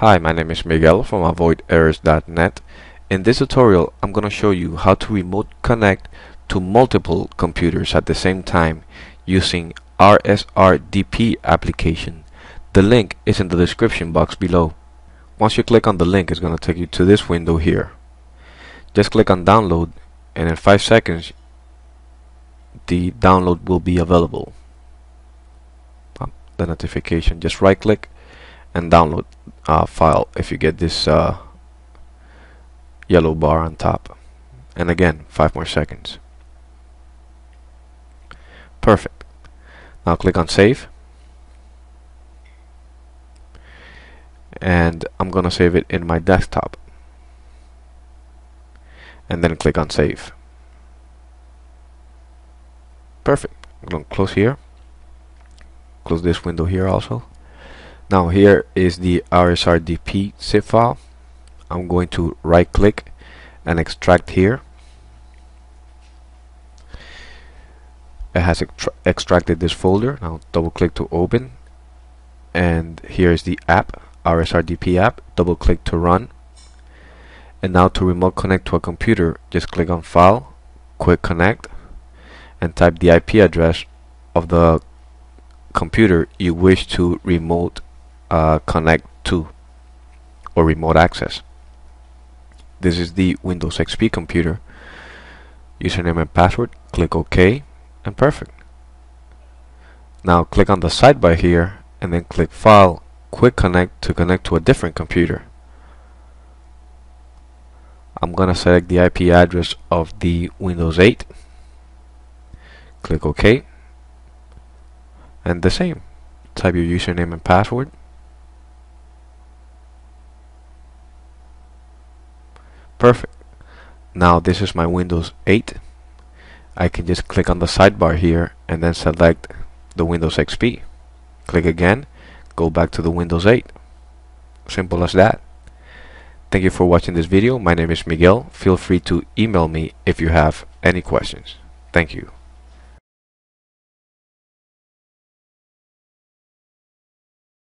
Hi, my name is Miguel from avoiderrors.net. In this tutorial, I'm going to show you how to remote connect to multiple computers at the same time using RSRDP application. The link is in the description box below. Once you click on the link, it's going to take you to this window here. Just click on download and in 5 seconds the download will be available. The notification, just right click and download uh, file if you get this uh, yellow bar on top. And again five more seconds. Perfect. Now click on save. And I'm gonna save it in my desktop. And then click on save. Perfect. I'm gonna close here. Close this window here also now here is the RSRDP zip file. I'm going to right click and extract here. It has extracted this folder. Now double click to open and here is the app, RSRDP app. Double click to run. And now to remote connect to a computer, just click on File, Quick Connect, and type the IP address of the computer you wish to remote uh, connect to or remote access. This is the Windows XP computer. Username and password, click OK, and perfect. Now click on the sidebar here and then click File, Quick Connect to connect to a different computer. I'm gonna select the IP address of the Windows 8. Click OK. And the same. Type your username and password. Perfect. Now this is my Windows 8 I can just click on the sidebar here and then select the Windows XP click again go back to the Windows 8 simple as that. Thank you for watching this video. My name is Miguel. Feel free to email me if you have any questions. Thank you